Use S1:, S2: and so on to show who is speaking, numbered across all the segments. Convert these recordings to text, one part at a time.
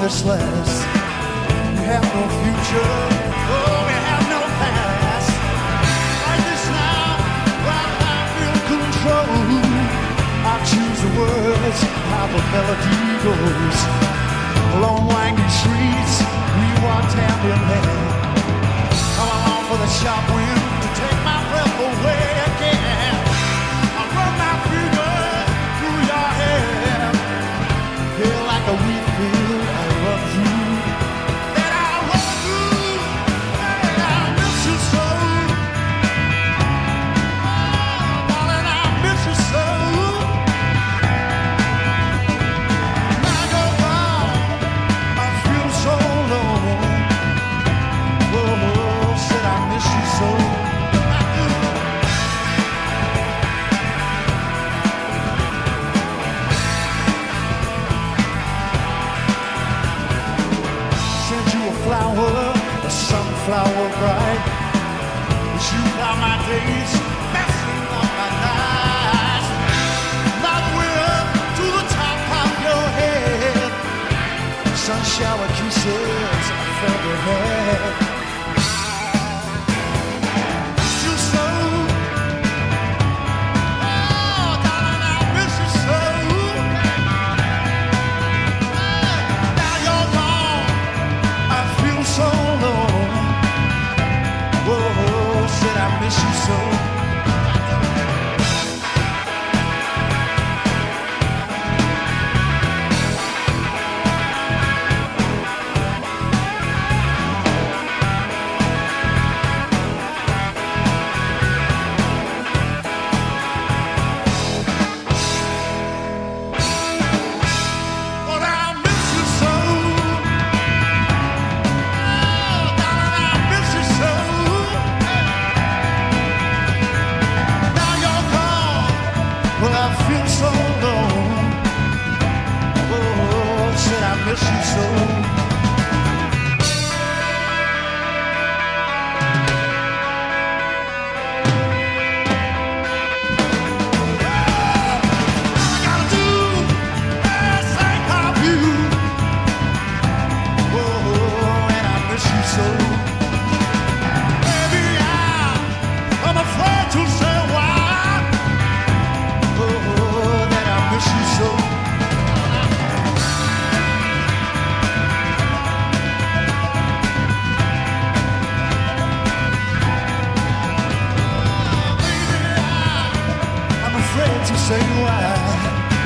S1: this less. You have no future. Oh, you have no past. This now, while i control, I choose the words, how the melody goes. flower, a sunflower bright. You are my days, messing up my nights. Not to the top of your head. Head. miss you so. afraid to say why. Oh,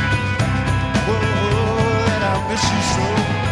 S1: oh, Whoa, that I miss you so.